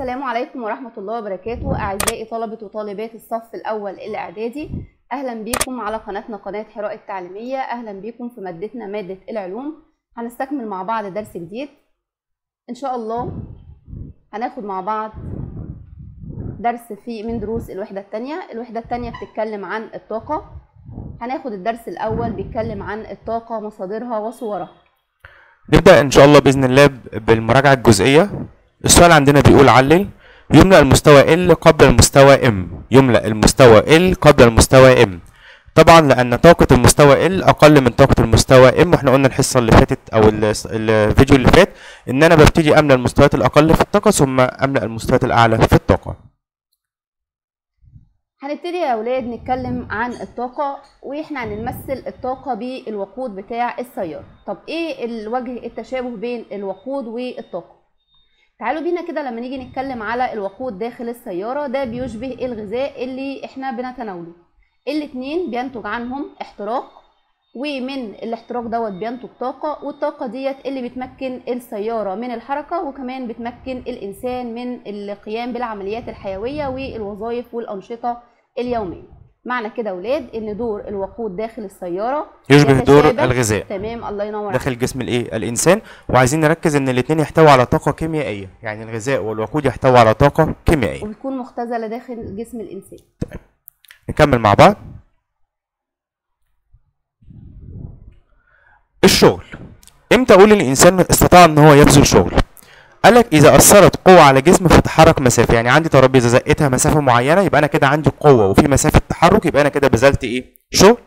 السلام عليكم ورحمة الله وبركاته. أعزائي طلبة وطالبات الصف الأول الإعدادي أهلا بيكم على قناتنا قناة حراء التعليمية. أهلا بيكم في مادتنا مادة العلوم. هنستكمل مع بعض درس جديد. إن شاء الله هناخد مع بعض درس في من دروس الوحدة التانية. الوحدة التانية بتتكلم عن الطاقة. هناخد الدرس الأول بيتكلم عن الطاقة مصادرها وصورها. نبدأ إن شاء الله بإذن الله بالمراجعة الجزئية. السؤال عندنا بيقول علل يملأ المستوى L قبل المستوى M. يملأ المستوى L قبل المستوى M. طبعا لأن طاقة المستوى L أقل من طاقة المستوى M وإحنا قلنا الحصة اللي فاتت أو ال- الفيديو اللي فات إن أنا ببتدي أملأ المستويات الأقل في الطاقة ثم أملأ المستويات الأعلى في الطاقة. هنبتدي يا أولاد نتكلم عن الطاقة وإحنا هنمثل الطاقة بالوقود بتاع السيارة. طب إيه الوجه التشابه بين الوقود والطاقة؟ تعالوا بينا كده لما نيجي نتكلم على الوقود داخل السيارة ده بيشبه الغذاء اللي إحنا بنتناوله. الاتنين بينتج عنهم احتراق ومن الاحتراق دوت بينتج طاقة والطاقة ديت اللي بتمكن السيارة من الحركة وكمان بتمكن الإنسان من القيام بالعمليات الحيوية والوظائف والأنشطة اليومية. معنى كده ولاد إن دور الوقود داخل السيارة يشبه دور الغذاء. تمام الله ينور. داخل جسم الإيه؟ الإنسان. وعايزين نركز إن الاثنين يحتووا على طاقة كيميائية. يعني الغذاء والوقود يحتووا على طاقة كيميائية. وبتكون مختزلة داخل جسم الإنسان. نكمل مع بعض. الشغل. إمتى أقول الإنسان استطاع إن هو يبذل شغل؟ قالك إذا أثرت قوة على جسم فتحرك مسافة. يعني عندي ترابيزة زقتها مسافة معينة يبقى أنا كده عندي قوة وفي مسافة تحرك يبقى أنا كده بذلت إيه؟ شغل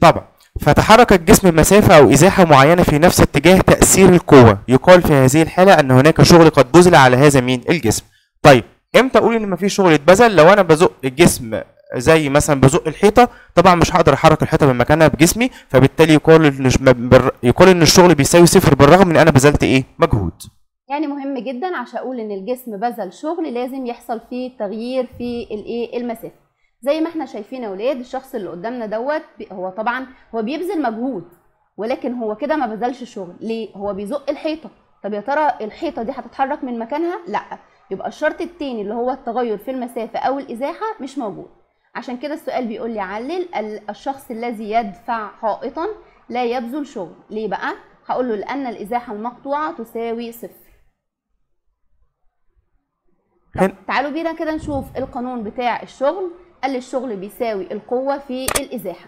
طبعا. فتحرك الجسم مسافة أو إزاحة معينة في نفس اتجاه تأثير القوة. يقال في هذه الحالة أن هناك شغل قد بذل على هذا مين؟ الجسم. طيب إمتى أقول إن مفيش شغل اتبذل لو أنا بزق الجسم زي مثلا بزق الحيطة طبعا مش هقدر أحرك الحيطة من مكانها بجسمي فبالتالي يقال إن يقال إن الشغل بيساوي صفر بالرغم إن أنا بذلت إيه؟ مجهود. يعني مهم جدا عشان أقول إن الجسم بذل شغل لازم يحصل فيه تغيير في الايه المسافة. زي ما إحنا شايفين يا أولاد الشخص اللي قدامنا دوت هو طبعا هو بيبذل مجهود ولكن هو كده ما بذلش شغل. ليه؟ هو بيزق الحيطة. طب يا ترى الحيطة دي هتتحرك من مكانها؟ لأ. يبقى الشرط التاني اللي هو التغير في المسافة أو الإزاحة مش موجود. عشان كده السؤال بيقول لي علل ال- الشخص الذي يدفع حائطا لا يبذل شغل. ليه بقى؟ هقول له لأن الإزاحة المقطوعة تساوي صفر. تعالوا بينا كده نشوف القانون بتاع الشغل. قال الشغل بيساوي القوة في الإزاحة.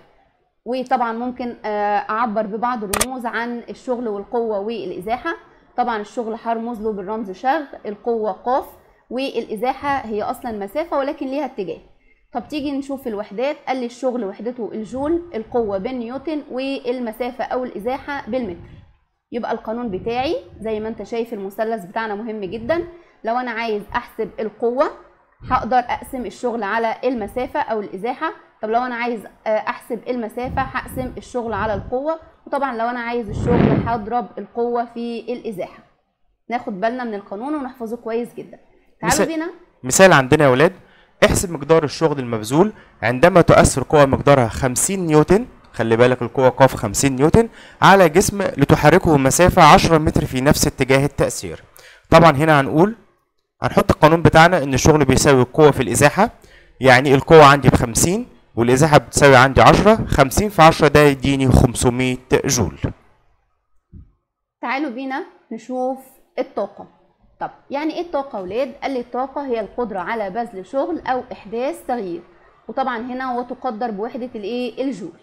وطبعا ممكن آه، أعبر ببعض الرموز عن الشغل والقوة والإزاحة. طبعا الشغل هرمز له بالرمز شغ القوة قاف والإزاحة هي أصلا مسافة ولكن ليها اتجاه. طب تيجي نشوف الوحدات. قال لي الشغل وحدته الجول القوة بالنيوتن والمسافة أو الإزاحة بالمتر. يبقى القانون بتاعي زي ما أنت شايف المثلث بتاعنا مهم جدا. لو أنا عايز أحسب القوة هقدر أقسم الشغل على المسافة أو الإزاحة. طب لو أنا عايز آه، أحسب المسافة هقسم الشغل على القوة. وطبعا لو أنا عايز الشغل هضرب القوة في الإزاحة. ناخد بالنا من القانون ونحفظه كويس جدا. تعالوا بينا. مثال عندنا يا ولاد. احسب مقدار الشغل المبذول. عندما تؤثر قوة مقدارها 50 نيوتن خلي بالك القوة قاف 50 نيوتن على جسم لتحركه مسافة 10 متر في نفس اتجاه التأثير. طبعا هنا هنقول هنحط القانون بتاعنا إن الشغل بيساوي القوة في الإزاحة. يعني القوة عندي ب 50 والإزاحة بتساوي عندي 10 50 في 10 ده يديني 500 جول. تعالوا بينا نشوف الطاقة طب يعني إيه الطاقة يا ولاد؟ قال لي الطاقة هي القدرة على بذل شغل أو إحداث تغيير. وطبعا هنا هو تقدر بوحدة الإيه؟ الجول.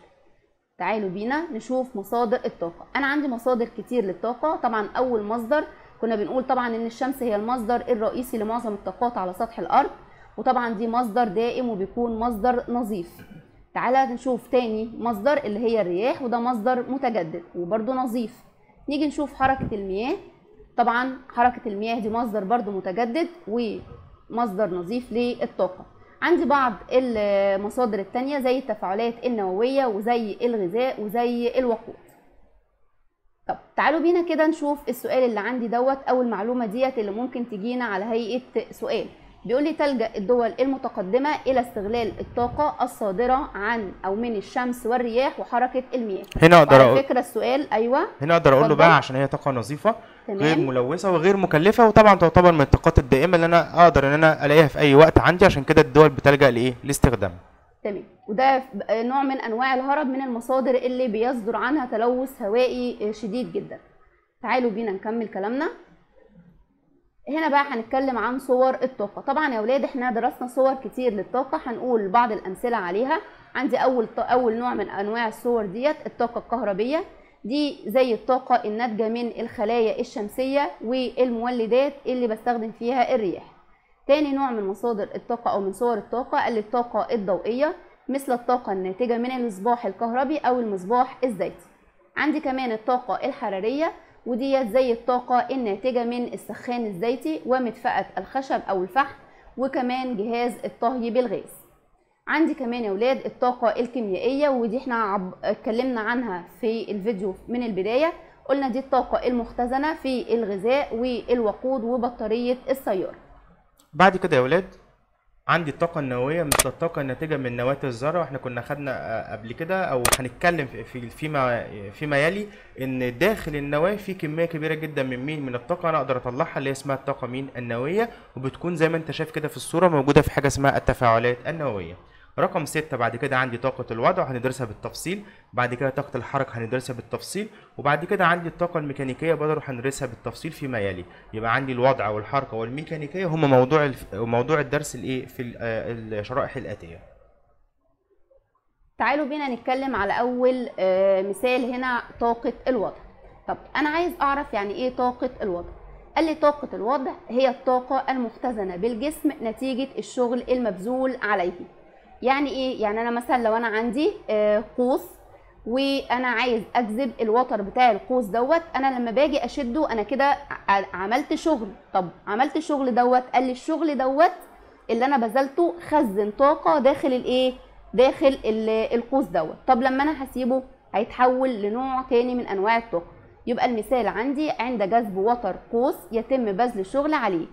تعالوا بينا نشوف مصادر الطاقة. أنا عندي مصادر كتير للطاقة. طبعا أول مصدر كنا بنقول طبعا إن الشمس هي المصدر الرئيسي لمعظم الطاقات على سطح الأرض. وطبعا دي مصدر دائم وبيكون مصدر نظيف. تعالى نشوف تاني مصدر اللي هي الرياح وده مصدر متجدد وبرده نظيف. نيجي نشوف حركة المياه. طبعا حركة المياه دي مصدر برضو متجدد ومصدر نظيف للطاقة. عندي بعض المصادر التانية زي التفاعلات النووية وزي الغذاء وزي الوقود. طب تعالوا بينا كده نشوف السؤال اللي عندي دوت أو المعلومة ديت اللي ممكن تجينا على هيئة سؤال. بيقول لي تلجأ الدول المتقدمة إلى استغلال الطاقة الصادرة عن أو من الشمس والرياح وحركة المياه. هنا أقدر وعلى أقول فكرة السؤال أيوة. هنا أقدر أقول له. بقى عشان هي طاقة نظيفه غير تمام ملوثة وغير مكلفة وطبعا تعتبر من الطاقات الدائمة اللي أنا أقدر إن أنا ألاقيها في أي وقت عندي عشان كده الدول بتلجأ لإيه؟ لاستخدامها. تمام. وده نوع من أنواع الهرب من المصادر اللي بيصدر عنها تلوث هوائي شديد جدا. تعالوا بينا نكمل كلامنا. هنا بقى هنتكلم عن صور الطاقة. طبعا يا ولاد إحنا درسنا صور كتير للطاقة هنقول بعض الأمثلة عليها. عندي أول أول نوع من أنواع الصور ديت الطاقة الكهربية. دي زي الطاقة الناتجة من الخلايا الشمسية والمولدات اللي بستخدم فيها الرياح. تاني نوع من مصادر الطاقة أو من صور الطاقة قال الطاقة الضوئية مثل الطاقة الناتجة من المصباح الكهربي أو المصباح الزيتي عندي كمان الطاقة الحرارية وديت زي الطاقة الناتجة من السخان الزيتي ومدفأة الخشب أو الفحم وكمان جهاز الطهي بالغاز. عندي كمان يا ولاد الطاقة الكيميائية ودي إحنا عب... اتكلمنا عنها في الفيديو من البداية. قلنا دي الطاقة المختزنة في الغذاء والوقود وبطارية السيارة. بعد كده يا ولاد عندي الطاقة النووية مثل الطاقة الناتجة من نواة الذرة. وإحنا كنا خدنا آه، قبل كده أو هنتكلم في- في فيما فيما يلي إن داخل النواة في كمية كبيرة جدا من مين؟ من الطاقة. أنا أقدر أطلعها اللي هي اسمها الطاقة مين؟ النووية. وبتكون زي ما أنت شايف كده في الصورة موجودة في حاجة اسمها التفاعلات النووية. رقم ستة بعد كده عندي طاقة الوضع هندرسها بالتفصيل. بعد كده طاقة الحركة هندرسها بالتفصيل. وبعد كده عندي الطاقة الميكانيكية برضه هندرسها بالتفصيل فيما يلي يبقى عندي الوضع والحركة والميكانيكية هم موضوع. موضوع الدرس الإيه؟ في آه، الشرائح الآتية. تعالوا بينا نتكلم على أول آه، مثال هنا طاقة الوضع. طب أنا عايز أعرف يعني إيه طاقة الوضع؟ قال لي طاقة الوضع هي الطاقة المختزنة بالجسم نتيجة الشغل المبذول عليه. يعني إيه؟ يعني أنا مثلا لو أنا عندي آه، قوس وأنا عايز أجذب الوتر بتاع القوس دوت أنا لما باجي أشده أنا كده عملت شغل. طب عملت شغل دوت قال لي الشغل دوت اللي أنا بذلته خزن طاقة داخل الإيه؟ داخل ال- القوس دوت. طب لما أنا هسيبه هيتحول لنوع تاني من أنواع الطاقة. يبقى المثال عندي عند جذب وتر قوس يتم بذل الشغل عليه.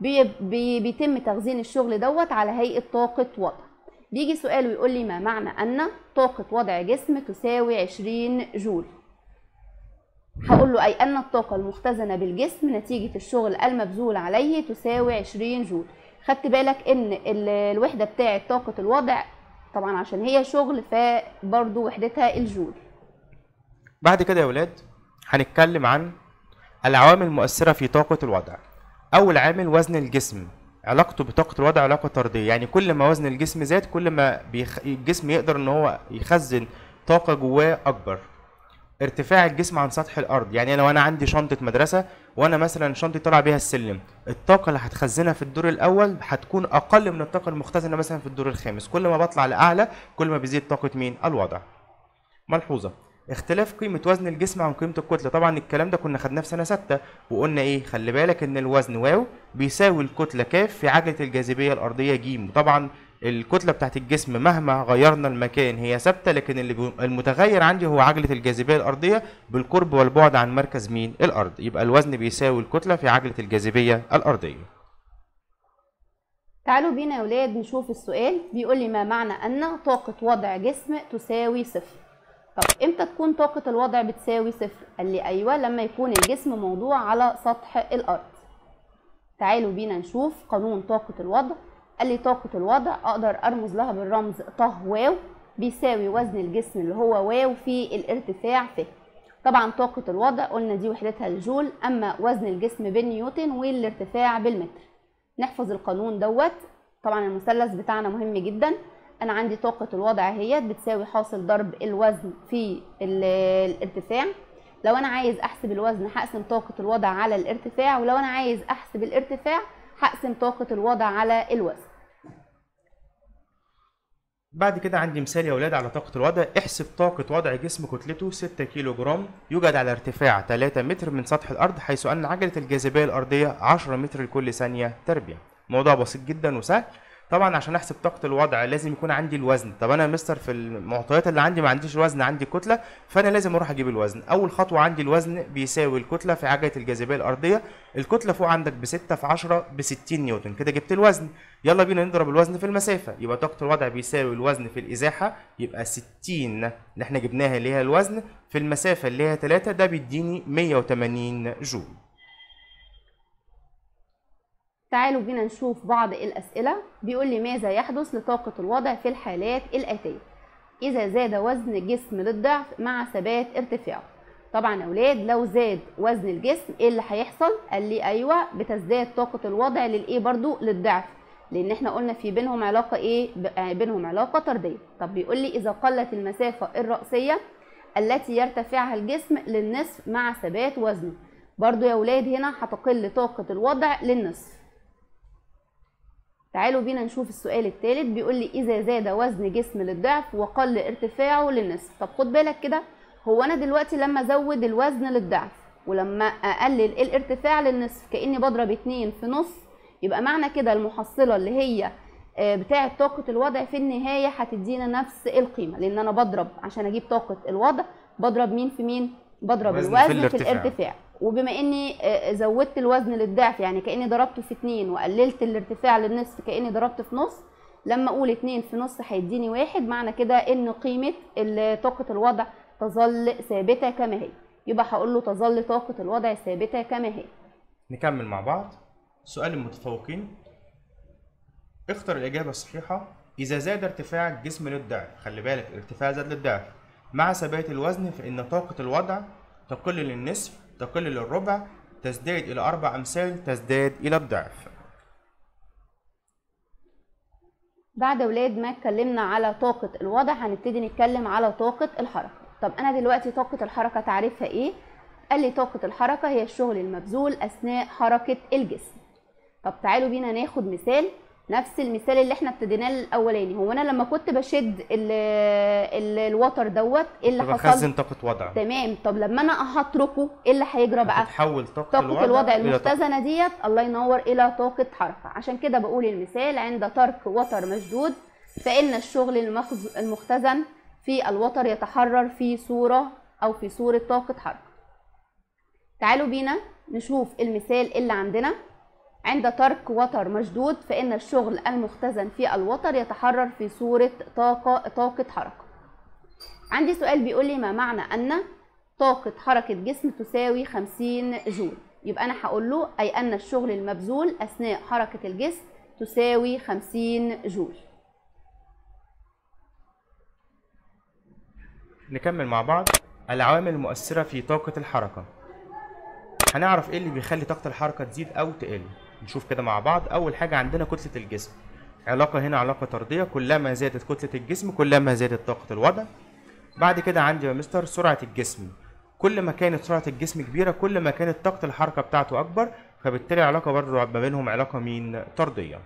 بي بي بيتم تخزين الشغل دوت على هيئة طاقة وضع بيجي سؤال ويقول لي ما معنى أن طاقة وضع جسم تساوي 20 جول؟ هقول له أي أن الطاقة المختزنة بالجسم نتيجة الشغل المبذول عليه تساوي 20 جول. خدت بالك إن ال- الوحدة بتاعة طاقة الوضع طبعا عشان هي شغل فبرضو وحدتها الجول. بعد كده يا ولاد هنتكلم عن العوامل المؤثرة في طاقة الوضع. أول عامل وزن الجسم. علاقته بطاقة الوضع علاقة طردية. يعني كل ما وزن الجسم زاد كل ما بيخ... الجسم يقدر إن هو يخزن طاقة جواه أكبر. ارتفاع الجسم عن سطح الأرض. يعني لو أنا عندي شنطة مدرسة وأنا مثلا شنطتي طالع بيها السلم الطاقة اللي هتخزنها في الدور الأول هتكون أقل من الطاقة المختزنة مثلا في الدور الخامس. كل ما بطلع لأعلى كل ما بيزيد طاقة مين؟ الوضع. ملحوظة. اختلاف قيمة وزن الجسم عن قيمة الكتلة. طبعا الكلام ده كنا خدناه في سنة ستة وقلنا إيه خلي بالك إن الوزن واو بيساوي الكتلة كاف في عجلة الجاذبية الأرضية جيم. طبعا الكتلة بتاعت الجسم مهما غيرنا المكان هي ثابتة لكن اللي المتغير عندي هو عجلة الجاذبية الأرضية بالقرب والبعد عن مركز مين؟ الأرض. يبقى الوزن بيساوي الكتلة في عجلة الجاذبية الأرضية. تعالوا بينا يا ولاد نشوف السؤال. بيقول لي ما معنى أن طاقة وضع جسم تساوي صفر؟ طب إمتى تكون طاقة الوضع بتساوي صفر؟ قال لي أيوة لما يكون الجسم موضوع على سطح الأرض. تعالوا بينا نشوف قانون طاقة الوضع. قال لي طاقة الوضع أقدر أرمز لها بالرمز ط واو بيساوي وزن الجسم اللي هو واو في الارتفاع ف. طبعا طاقة الوضع قلنا دي وحدتها الجول أما وزن الجسم بالنيوتن والارتفاع بالمتر. نحفظ القانون دوت. طبعا المثلث بتاعنا مهم جدا. أنا عندي طاقة الوضع أهيت بتساوي حاصل ضرب الوزن في ال- الارتفاع. لو أنا عايز أحسب الوزن هقسم طاقة الوضع على الارتفاع ولو أنا عايز أحسب الارتفاع هقسم طاقة الوضع على الوزن. بعد كده عندي مثال يا ولاد على طاقة الوضع. احسب طاقة وضع جسم كتلته 6 كيلو جرام يوجد على ارتفاع 3 متر من سطح الأرض حيث أن عجلة الجاذبية الأرضية 10 متر لكل ثانية تربيع. موضوع بسيط جدا وسهل. طبعا عشان أحسب طاقة الوضع لازم يكون عندي الوزن. طب أنا مستر في المعطيات اللي عندي ما عنديش وزن عندي كتلة فأنا لازم أروح أجيب الوزن. أول خطوة عندي الوزن بيساوي الكتلة في عجلة الجاذبية الأرضية. الكتلة فوق عندك ب 6 في 10 ب 60 نيوتن. كده جبت الوزن. يلا بينا نضرب الوزن في المسافة. يبقى طاقة الوضع بيساوي الوزن في الإزاحة يبقى 60 اللي إحنا جبناها اللي هي الوزن. في المسافة اللي هي 3 ده بيديني 180 جول. تعالوا بينا نشوف بعض الأسئلة. بيقول لي ماذا يحدث لطاقة الوضع في الحالات الآتية؟ إذا زاد وزن الجسم للضعف مع ثبات ارتفاعه. طبعا أولاد لو زاد وزن الجسم إيه اللي هيحصل؟ قال لي أيوة بتزداد طاقة الوضع للإيه برضو؟ للضعف. لأن إحنا قلنا في بينهم علاقة إيه؟ ب- بينهم علاقة طردية. طب بيقول لي إذا قلت المسافة الرأسية التي يرتفعها الجسم للنصف مع ثبات وزنه. برضو يا أولاد هنا هتقل طاقة الوضع للنصف. تعالوا بينا نشوف السؤال الثالث بيقول لي إذا زاد وزن جسم للضعف وقل ارتفاعه للنصف. طب خد بالك كده هو أنا دلوقتي لما أزود الوزن للضعف ولما أقلل الارتفاع للنصف كأني بضرب اتنين في نص يبقى معنى كده المحصلة اللي هي آه، بتاعة طاقة الوضع في النهاية هتدينا نفس القيمة. لأن أنا بضرب عشان أجيب طاقة الوضع بضرب مين في مين؟ بضرب وزن في الوزن في الارتفاع. وبما إني آه، زودت الوزن للضعف يعني كأني ضربته في اتنين وقللت الارتفاع للنصف كأني ضربت في نص لما أقول اتنين في نص هيديني واحد معنى كده إن قيمة طاقة الوضع تظل ثابتة كما هي. يبقى هقول له تظل طاقة الوضع ثابتة كما هي. نكمل مع بعض. سؤال المتفوقين. اختر الإجابة الصحيحة. إذا زاد ارتفاع الجسم للضعف خلي بالك الارتفاع زاد للضعف مع ثبات الوزن فإن طاقة الوضع تقل للنصف تقل للربع تزداد إلى أربع أمثال تزداد إلى الضعف. بعد ولاد ما اتكلمنا على طاقة الوضع هنبتدي نتكلم على طاقة الحركة. طب أنا دلوقتي طاقة الحركة تعريفها إيه؟ قال لي طاقة الحركة هي الشغل المبذول أثناء حركة الجسم. طب تعالوا بينا ناخد مثال نفس المثال اللي إحنا ابتديناه الاولاني. هو أنا لما كنت بشد ال ال الوتر دوت إيه اللي حصل؟ بخزن طاقة وضع. تمام. طب لما أنا هتركه إيه اللي هيجرى بقى؟ تتحول طاقة, طاقة الوضع إلى طاقة- المختزنة ديت الله ينور إلى طاقة حركة. عشان كده بقول المثال عند ترك وتر مشدود فإن الشغل المخز- المختزن في الوتر يتحرر في صورة أو في صورة طاقة حركة. تعالوا بينا نشوف المثال اللي عندنا. عند ترك وتر مشدود فإن الشغل المختزن في الوتر يتحرر في صورة طاقة طاقة حركة. عندي سؤال بيقول لي ما معنى أن طاقة حركة جسم تساوي 50 جول؟ يبقى أنا هقول له أي أن الشغل المبذول أثناء حركة الجسم تساوي 50 جول. نكمل مع بعض. العوامل المؤثرة في طاقة الحركة. هنعرف إيه اللي بيخلي طاقة الحركة تزيد أو تقل؟ نشوف كده مع بعض. أول حاجة عندنا كتلة الجسم. علاقة هنا علاقة طردية كلما زادت كتلة الجسم كلما زادت طاقة الوضع. بعد كده عندي يا مستر سرعة الجسم. كل ما كانت سرعة الجسم كبيرة كل ما كانت طاقة الحركة بتاعته أكبر فبالتالي علاقة برضه ما بينهم علاقة مين؟ طردية.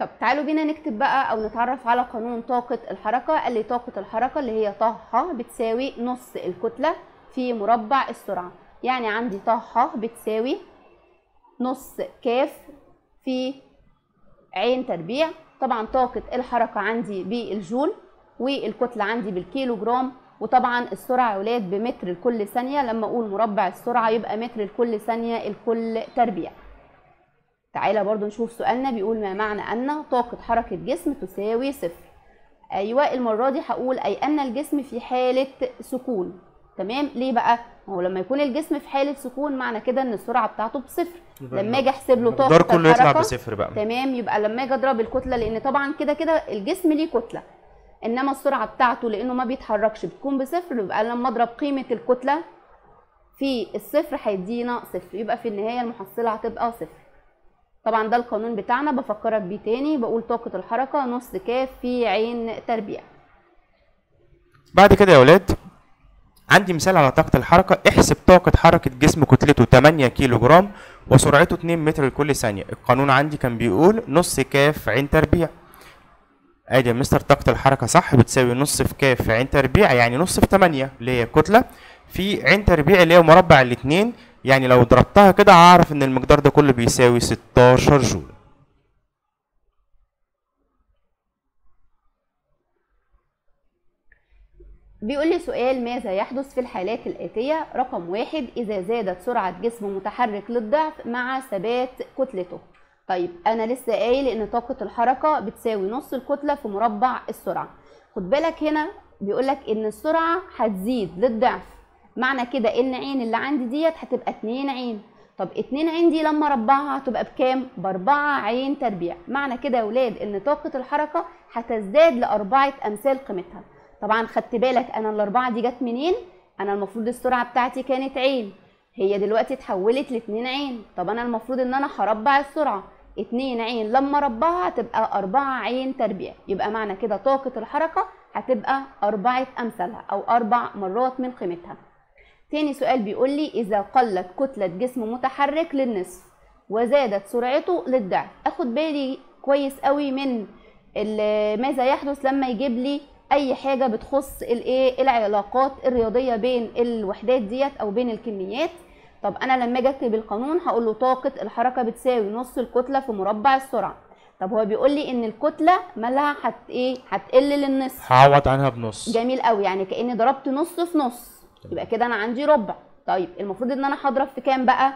طب تعالوا بينا نكتب بقى أو نتعرف على قانون طاقة الحركة قال لي طاقة الحركة اللي هي طه بتساوي نص الكتلة في مربع السرعة. يعني عندي طه بتساوي نص كاف في عين تربيع. طبعا طاقة الحركة عندي بالجول والكتلة عندي بالكيلو جرام وطبعا السرعة يا ولاد بمتر لكل ثانية. لما أقول مربع السرعة يبقى متر لكل ثانية الكل تربيع. تعالى برضو نشوف سؤالنا بيقول ما معنى أن طاقة حركة جسم تساوي صفر؟ أيوة المرة دي هقول أي أن الجسم في حالة سكون. تمام؟ ليه بقى؟ ما هو لما يكون الجسم في حالة سكون معنى كده إن السرعة بتاعته بصفر. لما أجي أحسب له طاقة كله يطلع الحركة بصفر بقى. تمام؟ يبقى لما أجي أضرب الكتلة لأن طبعا كده كده الجسم ليه كتلة. إنما السرعة بتاعته لأنه ما بيتحركش بتكون بصفر يبقى لما أضرب قيمة الكتلة في الصفر هيدينا صفر. يبقى في النهاية المحصلة هتبقى صفر. طبعا ده القانون بتاعنا بفكرك بيه تاني بقول طاقة الحركة نص كاف في عين تربيع. بعد كده يا ولاد عندي مثال على طاقة الحركة. احسب طاقة حركة جسم كتلته 8 كيلو جرام وسرعته 2 متر لكل ثانية. القانون عندي كان بيقول نص كاف عين تربيع. ادي يا مستر طاقة الحركة صح بتساوي نص في كاف عين تربيع يعني نص في 8 اللي هي كتلة في عين تربيع اللي هي مربع الاتنين. يعني لو ضربتها كده هعرف إن المقدار ده كله بيساوي 16 جول. بيقول لي سؤال ماذا يحدث في الحالات الآتية؟ رقم واحد إذا زادت سرعة جسم متحرك للضعف مع ثبات كتلته. طيب أنا لسه قايل إن طاقة الحركة بتساوي نص الكتلة في مربع السرعة. خد بالك هنا بيقول لك إن السرعة هتزيد للضعف. معنى كده إن عين اللي عندي ديت هتبقى 2 عين. طب 2 عين دي لما أربعها هتبقى بكام؟ بأربعة عين تربيع. معنى كده يا ولاد إن طاقة الحركة هتزداد لأربعة أمثال قيمتها. طبعا خدت بالك أنا الأربعة دي جت منين؟ أنا المفروض السرعة بتاعتي كانت عين. هي دلوقتي اتحولت لاتنين عين. طب أنا المفروض إن أنا هربع السرعة. اتنين عين لما أربعها هتبقى أربعة عين تربيع. يبقى معنى كده طاقة الحركة هتبقى أربعة أمثالها أو أربع مرات من قيمتها. تاني سؤال بيقول لي إذا قلت كتلة جسم متحرك للنصف وزادت سرعته للضعف آخد بالي كويس قوي من ماذا يحدث لما يجيب لي أي حاجة بتخص الايه العلاقات الرياضية بين الوحدات ديت أو بين الكميات. طب أنا لما أجي أكتب القانون هقول له طاقة الحركة بتساوي نص الكتلة في مربع السرعة. طب هو بيقول لي إن الكتلة مالها هت إيه هتقل للنصف. هعوض عنها بنص. جميل قوي يعني كأني ضربت نص في نص. يبقى كده أنا عندي ربع. طيب المفروض ان أنا هضرب في كام بقى؟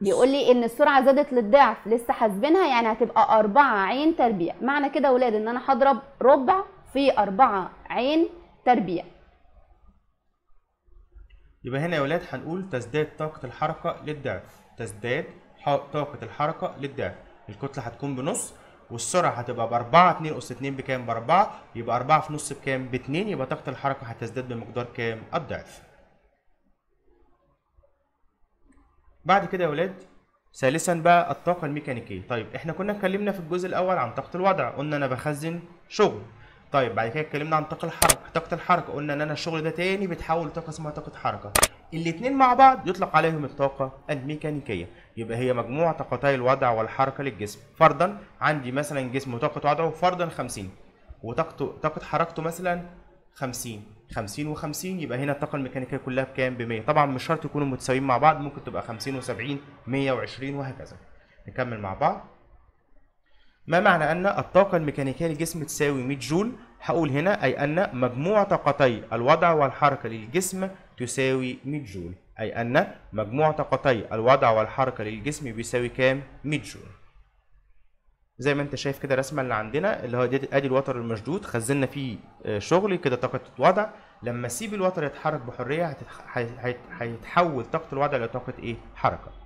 بيقول لي ان السرعة زادت للضعف لسه حاسبينها يعني هتبقى أربعة عين تربيع. معنى كده يا ولاد ان أنا هضرب ربع في أربعة عين تربيع. يبقى هنا يا ولاد هنقول تزداد طاقة الحركة للضعف. تزداد طاقة الحركة للضعف. الكتلة هتكون بنص والسرعة هتبقى بأربعة اتنين أس اتنين بكام؟ بأربعة يبقى أربعة في نص بكام؟ باتنين يبقى طاقة الحركة هتزداد بمقدار كام؟ الضعف بعد كده يا ولاد ثالثا بقى الطاقة الميكانيكية طيب إحنا كنا اتكلمنا في الجزء الأول عن طاقة الوضع قلنا أنا بخزن شغل طيب بعد كده اتكلمنا عن طاقة الحركة. طاقة الحركة قلنا إن أنا الشغل ده تاني بيتحول لطاقة اسمها طاقة حركة. الاتنين مع بعض يطلق عليهم الطاقة الميكانيكية. يبقى هي مجموع طاقتي الوضع والحركة للجسم. فرضا عندي مثلا جسم طاقة وضعه فرضا 50 وطاقته طاقة حركته مثلا 50 50 و50 يبقى هنا الطاقة الميكانيكية كلها بكام؟ ب 100 طبعا مش شرط يكونوا متساويين مع بعض ممكن تبقى 50 و70 120 وهكذا. نكمل مع بعض. ما معنى أن الطاقة الميكانيكية للجسم تساوي 100 جول؟ هقول هنا أي أن مجموع طاقتي الوضع والحركة للجسم تساوي 100 جول. أي أن مجموع طاقتي الوضع والحركة للجسم بيساوي كام؟ 100 جول. زي ما أنت شايف كده الرسمه اللي عندنا اللي هو دي أدي الوتر المشدود خزنا فيه آه، شغل كده طاقة وضع لما اسيب الوتر يتحرك بحرية هيتحول طاقة الوضع لطاقة إيه؟ حركة.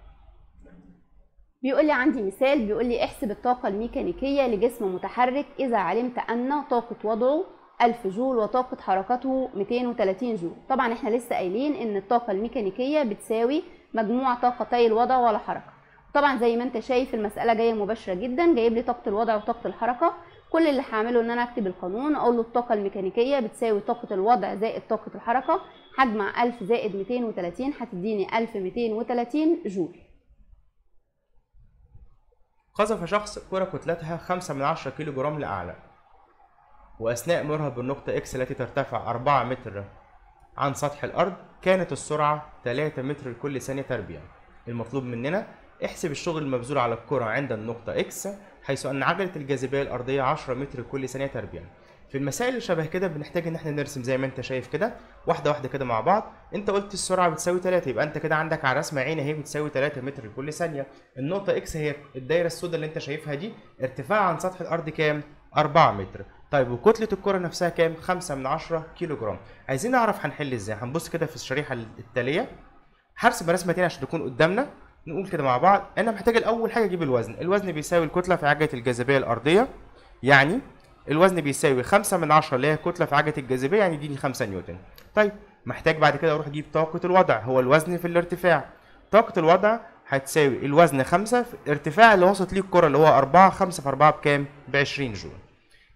بيقول لي عندي مثال بيقول لي احسب الطاقة الميكانيكية لجسم متحرك إذا علمت أن طاقة وضعه 1000 جول وطاقة حركته 230 جول. طبعا إحنا لسه قايلين إن الطاقة الميكانيكية بتساوي مجموع طاقتي الوضع والحركة طبعا زي ما أنت شايف المسألة جاية مباشرة جدا جايب لي طاقة الوضع وطاقة الحركة. كل اللي هعمله إن أنا أكتب القانون أقول له الطاقة الميكانيكية بتساوي طاقة الوضع زائد طاقة الحركة هجمع 1000 زائد 230 هتديني 1230 جول. قذف شخص كرة كتلتها 5 من 10 كيلو جرام لأعلى. وأثناء مرورها بالنقطة X التي ترتفع 4 متر عن سطح الأرض كانت السرعة 3 متر لكل ثانية تربيع. المطلوب مننا احسب الشغل المبذول على الكرة عند النقطة X حيث أن عجلة الجاذبية الأرضية 10 متر لكل ثانية تربيع. في المسائل اللي شبه كده بنحتاج إن إحنا نرسم زي ما أنت شايف كده واحدة واحدة كده مع بعض. أنت قلت السرعة بتساوي 3 يبقى أنت كده عندك على رسمه عين اهي بتساوي 3 متر لكل ثانية. النقطة إكس هي الدايرة السوداء اللي أنت شايفها دي ارتفاع عن سطح الأرض كام؟ 4 متر. طيب وكتلة الكرة نفسها كام؟ 5 من 10 كيلو جرام عايزين نعرف هنحل إزاي؟ هنبص كده في الشريحة التالية. هرسم رسمه تاني عشان تكون قدامنا. نقول كده مع بعض. أنا محتاج الأول حاجة أجيب الوزن. الوزن بيساوي الكتلة في عجلة الجاذبية الأرضية. يعني الوزن بيساوي 5 من 10 اللي هي كتلة في عجله الجاذبية يعني دي 5 نيوتن. طيب محتاج بعد كده أروح أجيب طاقة الوضع هو الوزن في الارتفاع. طاقة الوضع هتساوي الوزن 5 في الارتفاع اللي وصلت ليه الكرة اللي هو 4 5 في 4 بكام؟ ب 20 جول.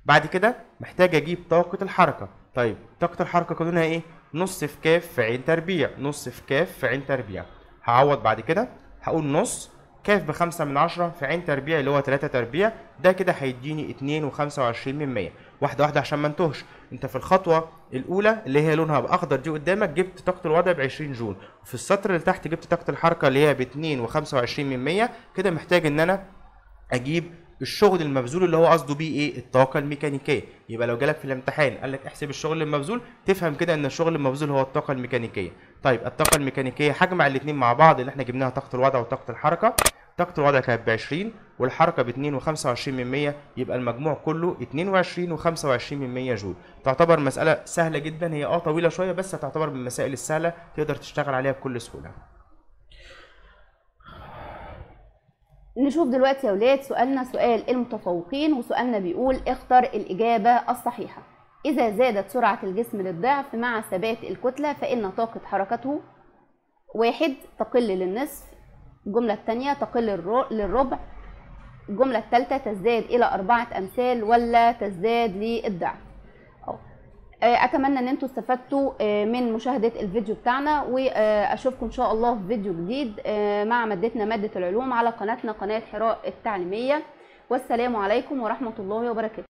بعد كده محتاج أجيب طاقة الحركة. طيب طاقة الحركة قانونها إيه؟ نص في كاف في عين تربيع نص في كاف في عين تربيع. هعوض بعد كده هقول نص كاف بخمسة من عشرة؟ في عين تربيع اللي هو تلاتة تربيع ده كده هيديني اتنين وخمسة وعشرين من مية. واحدة واحدة عشان ما انتهش. انت في الخطوة الأولى اللي هي لونها بأخضر دي قدامك جبت طاقة الوضع بعشرين جول. وفي السطر اللي تحت جبت طاقة الحركة اللي هي باتنين وخمسة وعشرين من مية. كده محتاج إن أنا أجيب الشغل المبذول اللي هو قصده بيه إيه؟ الطاقة الميكانيكية. يبقى لو جالك في الامتحان قال لك احسب الشغل المبذول تفهم كده إن الشغل المبذول هو الطاقة الميكانيكية. طيب الطاقة الميكانيكية هجمع الاثنين مع بعض اللي إحنا جبناها طاقة الوضع وطاقة الحركة. طاقه الوضع كانت ب 20 والحركة ب 2 و25 من 100 يبقى المجموع كله 22 و25 من 100 جول. تعتبر مسألة سهلة جدا هي آه طويلة شوية بس هتعتبر من المسائل السهلة تقدر تشتغل عليها بكل سهولة. نشوف دلوقتي يا ولاد سؤالنا سؤال المتفوقين وسؤالنا بيقول اختر الإجابة الصحيحة. إذا زادت سرعة الجسم للضعف مع ثبات الكتلة فإن طاقة حركته واحد تقل للنصف الجملة الثانية تقل للربع. الجملة الثالثة تزداد إلى أربعة أمثال ولا تزداد للضعف. آه، أتمنى إن أنتوا استفدتوا آه، من مشاهدة الفيديو بتاعنا وأشوفكم إن شاء الله في فيديو جديد آه، مع مادتنا مادة العلوم على قناتنا قناة حراء التعليمية. والسلام عليكم ورحمة الله وبركاته.